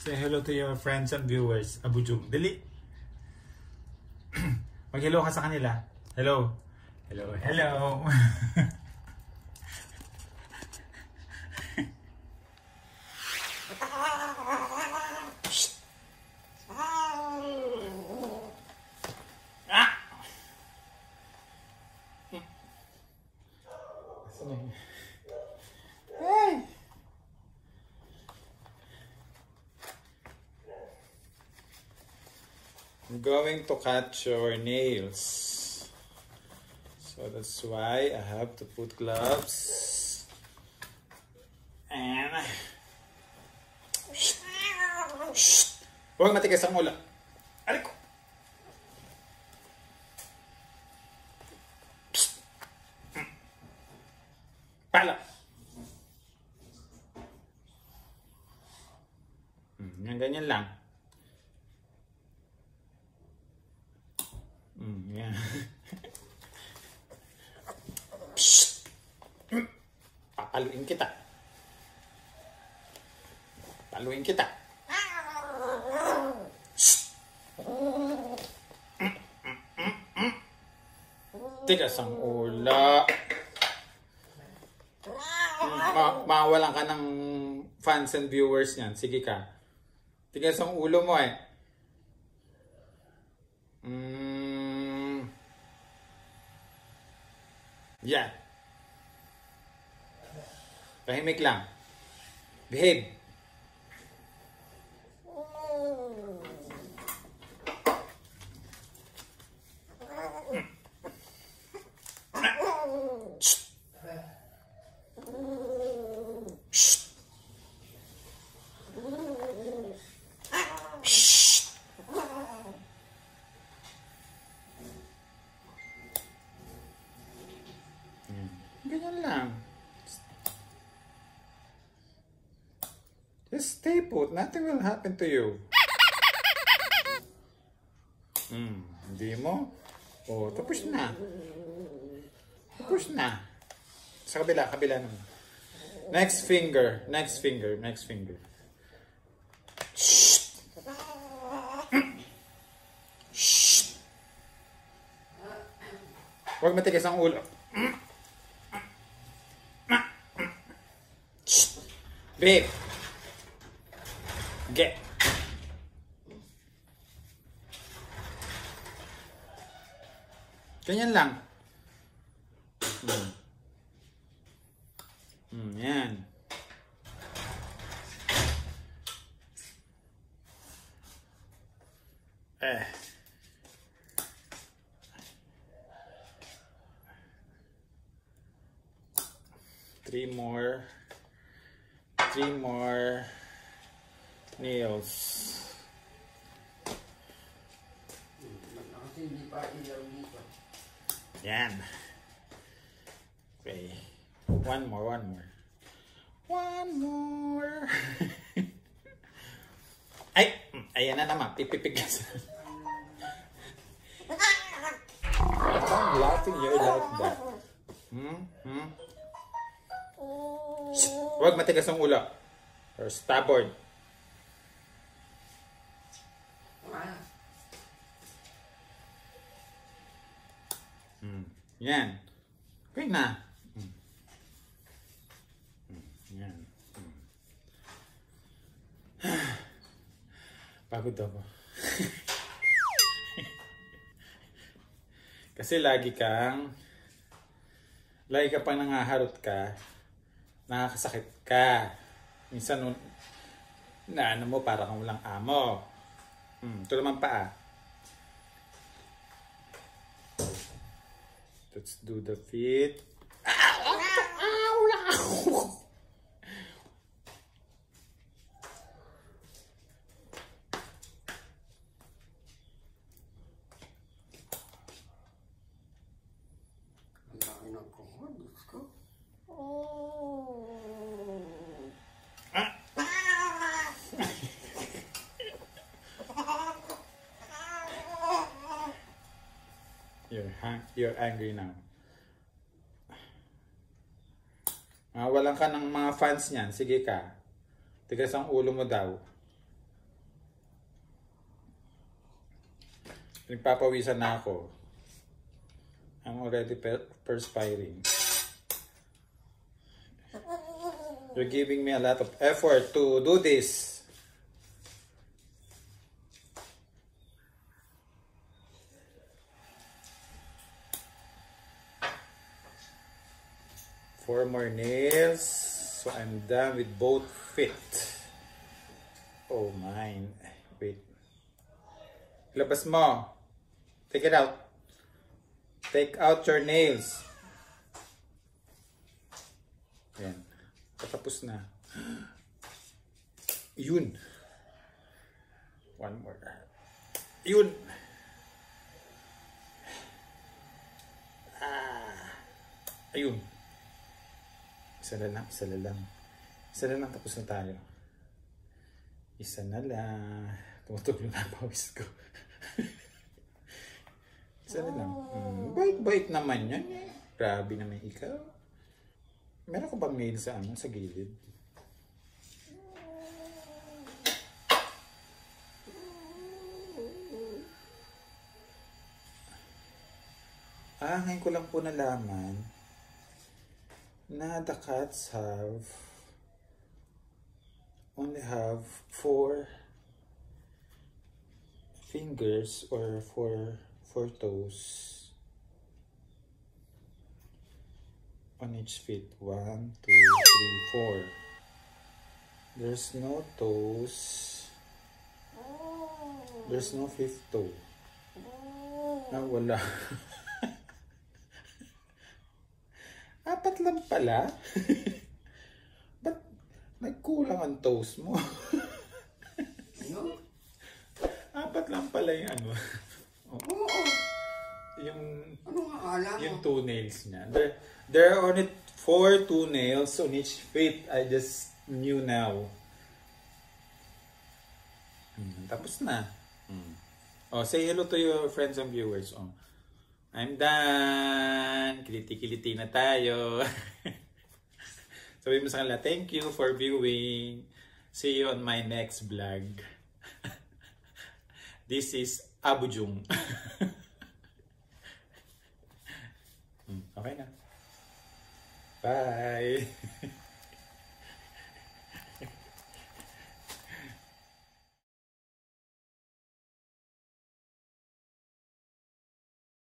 Say hello to your friends and viewers. Abujug. Dali. Mag-hello ka sa kanila. Hello. Hello. Hello. I'm going to cut your nails. So that's why I have to put gloves. And... Huwag matigas ang ulo. Aray ko! Mm. Pala! Mm, yan, ganyan lang. Mm, yan. Psst! Papaluin kita. Paluin kita. Tigas ang ula. Ma mawalan ka ng fans and viewers niyan. Sige ka. Tigas ang ulo mo eh. Mm. Yan. Tahimik lang. Behave. Shh. Put. Nothing will happen to you. Hmm, hindi mo? Oh, tapos na. Tapos na. Sa kabila, kabila naman. Next finger, next finger, next finger. Shh. Shh. Huwag matigas ang ulo. Babe. Ganyan lang. Hmm. Hmm, yan. Eh. Three more. Three more nails. Kasi hindi pa ilaw dito. Yan. Okay. One more, one more. One more. Ay! Ayan na naman. Pipipig ka sa... I'm laughing you're like that. Hmm? Hmm? Shh! Huwag matigas ang ulo. Or stubborn. Ah, Hmm. Yan. Okay na. Yan. Pagod ako. Kasi lagi kang lagi ka pang nangaharot ka, nakakasakit ka. Minsan na ano mo, para kang walang amo. Hmm, ito naman pa ah. Let's do the feet. You're, you're angry now. Ah, Mawalan ka ng mga fans niyan. Sige ka. Tigas ang ulo mo daw. Nagpapawisan na ako. I'm already per perspiring. You're giving me a lot of effort to do this. Four more nails. So I'm done with both feet. Oh, mine. Wait. Labas mo. Take it out. Take out your nails. Ayan. Patapos na. Yun. One more. Yun. Ah. Ayun. Isa na lang, isa na lang. Isa na lang, tapos na tayo. Isa na lang. Tumutulo na pawis ko. isa na lang. Mm, bait-bait naman yan. Grabe naman ikaw. Meron ka bang nail sa ano, sa gilid? Ah, ngayon ko lang po nalaman na the cats have only have four fingers or four four toes on each feet. One, two, three, four. There's no toes. There's no fifth toe. Ah, wala. Apat lang pala. Ba't nagkulang ang toes mo? Ano? Apat lang pala yung ano. Oo. Yung Ano nga akala mo? yung two nails niya. There, there are only four two nails on each feet. I just knew now. Hmm, tapos na. Hmm. Oh, say hello to your friends and viewers. Oh. I'm done. Kiliti-kiliti na tayo. Sabi mo sa kanila, thank you for viewing. See you on my next vlog. This is Abujung. Hmm, okay na. Bye.